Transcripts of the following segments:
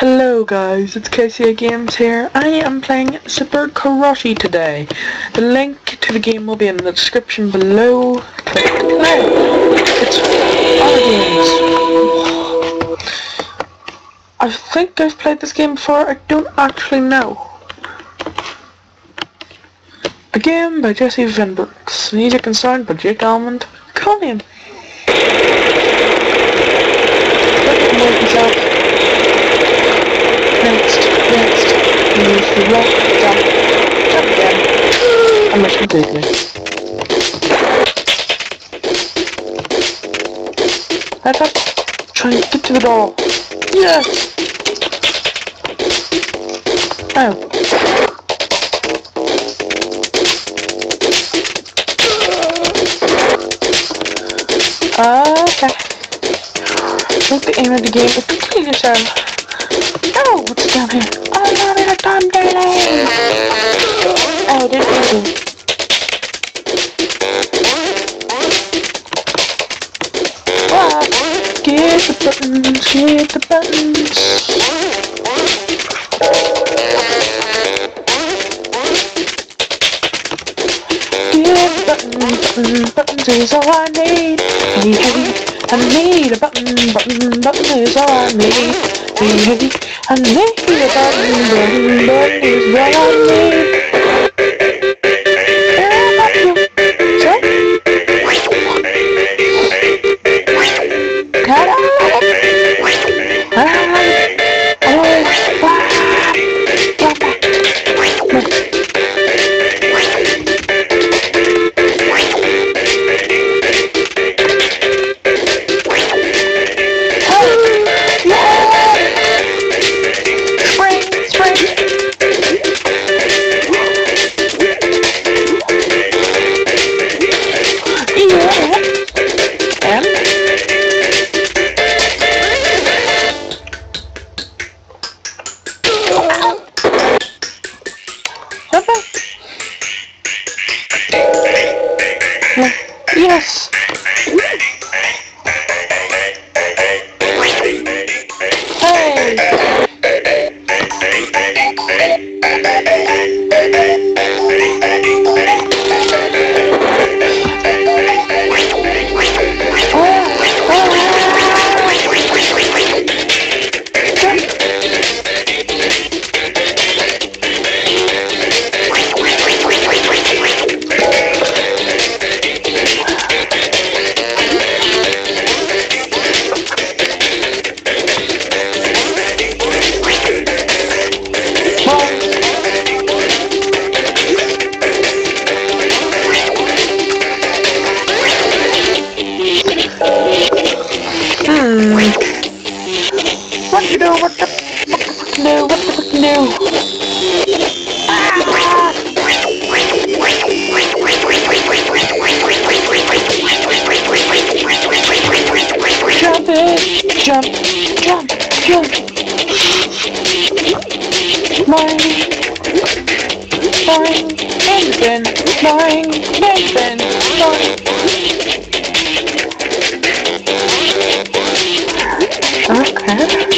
Hello guys, it's KCA Games here. I am playing Super Karoshi today. The link to the game will be in the description below. Play. It's Armor Games. I think I've played this game before, I don't actually know. A game by Jesse Venbrux. Music and sound by Jake Almond. Call him. Use the rock, jump, jump again, and miss completely. Head up, try and get to the door. Yes! Oh. Okay. I think the aim of the game is complete yourself. Oh, what's down here? Oh, not in a Thunderland! Oh, this is it. Ah, get the buttons, get the buttons. Get the buttons, buttons, is all I need. Hey, hey, I need a button, button, button is all I need. Hey, hey, I need a button, button, button is all I need. Yes! What to do? What the fuck do? What the fuck do? Ah! Jump it! Jump! Jump! Jump! Mine! Mine! Nathan! Mine! Nathan! Mine! Okay.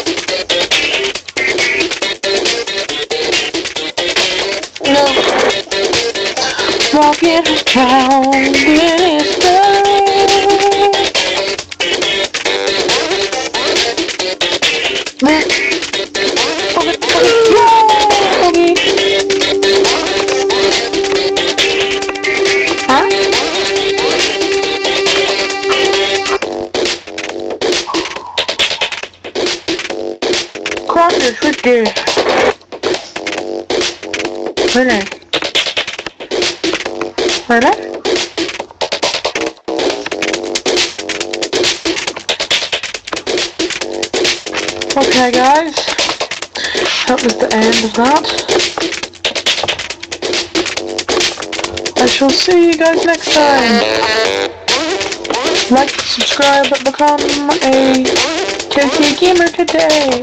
Walking around in his Crossers right there. Are? Okay guys, that was the end of that. I shall see you guys next time. Like, subscribe, become a KT Gamer today.